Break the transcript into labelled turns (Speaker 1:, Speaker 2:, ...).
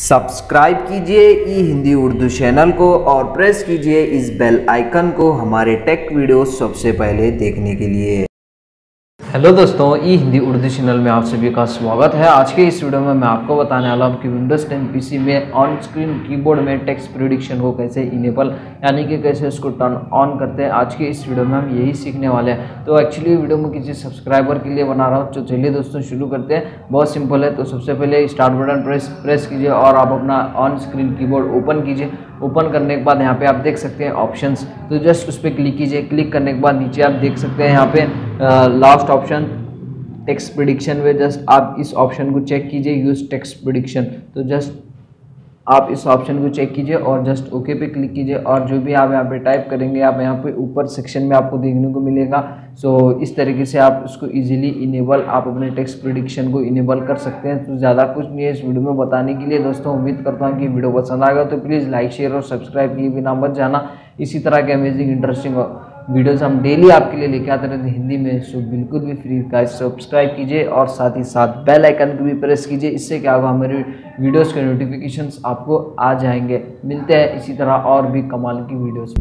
Speaker 1: Subscribe कीजिए ई Hindi Urdu channel को और प्रेस कीजिए इस बेल आइकन को हमारे टेक वीडियो सबसे पहले देखने के लिए।
Speaker 2: हेलो दोस्तों, ई हिंदी उर्दू चैनल में आप सभी का स्वागत है। आज के इस वीडियो में मैं आपको बताने वाला हूँ कि विंडोज़ 10 पीसी में ऑन स्क्रीन कीबोर्ड में टेक्स्ट प्रिडिक्शन को कैसे इनेबल यानी कि कैसे उसको टर्न ऑन करते हैं। आज के इस वीडियो में हम यही सीखने वाले हैं। तो एक्चुअली वीडियो में किसी सब्सक्राइबर के लिए बना रहा हूँ तो चलिए दोस्तों शुरू करते हैं। बहुत सिंपल है तो सबसे पहले स्टार्ट बटन प्रेस प्रेस कीजिए और आप अपना ऑन स्क्रीन कीबोर्ड ओपन कीजिए। ओपन करने के बाद यहाँ पे आप देख सकते हैं ऑप्शंस तो जस्ट उस पर क्लिक कीजिए। क्लिक करने के बाद नीचे आप देख सकते हैं यहाँ पे लास्ट ऑप्शन टेक्स्ट प्रिडिक्शन में जस्ट आप इस ऑप्शन को चेक कीजिए यूज़ टेक्स्ट प्रिडिक्शन तो जस्ट आप इस ऑप्शन को चेक कीजिए और जस्ट ओके पे क्लिक कीजिए और जो भी आप यहाँ पे टाइप करेंगे आप यहाँ पे ऊपर सेक्शन में आपको देखने को मिलेगा। सो so, इस तरीके से आप उसको इजीली इनेबल आप अपने टेक्स्ट प्रिडिक्शन को इनेबल कर सकते हैं। तो ज़्यादा कुछ नहीं है इस वीडियो में बताने के लिए। दोस्तों उम्मीद करता हूँ कि वीडियो पसंद आएगा। तो प्लीज़ लाइक शेयर और सब्सक्राइब किए बिना मत जाना। इसी तरह के अमेजिंग इंटरेस्टिंग वीडियोस हम डेली आपके लिए लेके आते रहते हैं हिंदी में सो बिल्कुल भी फ्री का सब्सक्राइब कीजिए और साथ ही साथ बेल आइकन को भी प्रेस कीजिए, इससे क्या होगा, हमारे वीडियोस के नोटिफिकेशंस आपको आ जाएँगे। मिलते हैं इसी तरह और भी कमाल की वीडियोस